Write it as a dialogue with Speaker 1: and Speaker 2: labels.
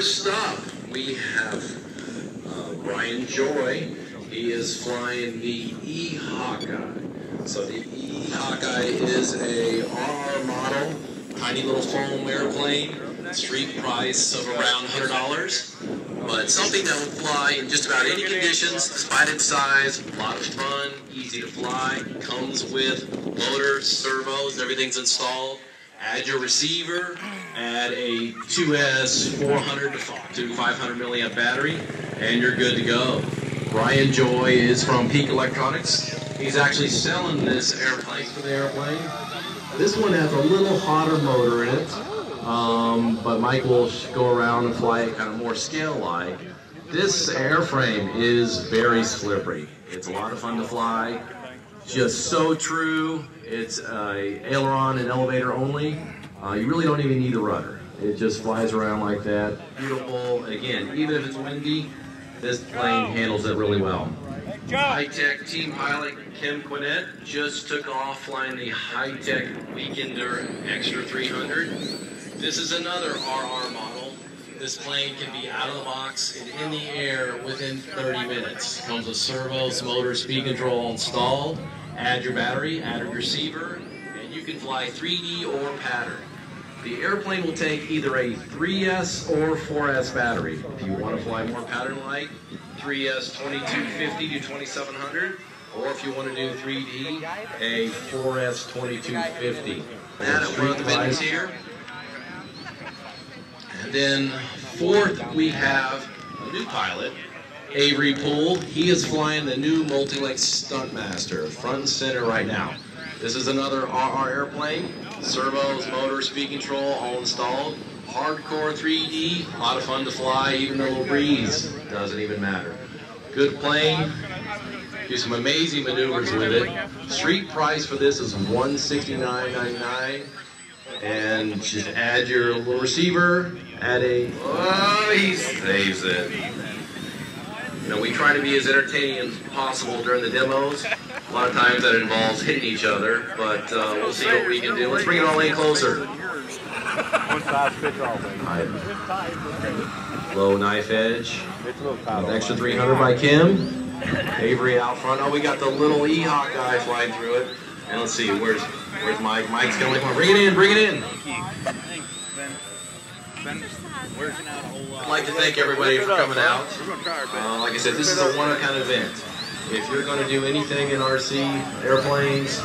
Speaker 1: First stop, we have uh, Joy. He is flying the E-Hawkeye. So the E-Hawkeye is a RR model, tiny little foam airplane, street price of around $100, but something that will fly in just about any conditions, despite its size, a lot of fun, easy to fly, comes with motors, servos, everything's installed. Add your receiver, add a 2S 400 to 500 milliamp battery, and you're good to go. Brian Joy is from Peak Electronics. He's actually selling this airplane for the airplane. This one has a little hotter motor in it, um, but Mike will go around and fly it kind of more scale-like. This airframe is very slippery. It's a lot of fun to fly. Just so true. It's a aileron and elevator only. Uh, you really don't even need the rudder. It just flies around like that. Beautiful. Again, even if it's windy, this plane handles it really well. Hitec team pilot Kim Quinnett just took off flying the Hitec Weekender Extra 300. This is another RR model. This plane can be out of the box and in the air within 30 minutes. Comes with servos, motor, speed control installed. Add your battery, add a receiver, and you can fly 3D or pattern. The airplane will take either a 3S or 4S battery. If you want to fly more pattern light, 3S 2250 to 2700, or if you want to do 3D, a 4S 2250. That at one of the here. And then fourth, we have a new pilot, Avery Poole. He is flying the new Multilink Stuntmaster, front and center right now. This is another RR airplane. Servos, motor, speed control, all installed. Hardcore 3D, a lot of fun to fly, even a little breeze, doesn't even matter. Good plane, do some amazing maneuvers with it. Street price for this is $169.99. And just add your little receiver, add a, oh, he saves it. You know, we try to be as entertaining as possible during the demos. A lot of times that involves hitting each other, but uh, we'll see what we can do. Let's bring it all in closer. Low knife edge. Extra 300 by Kim. Avery out front. Oh, we got the little E-Hawk guy flying through it. And let's see, where's where's Mike? Mike's going to bring it in, bring it in. I'd like to thank everybody for coming out. Uh, like I said, this is a one-of-kind event. If you're going to do anything in RC, airplanes,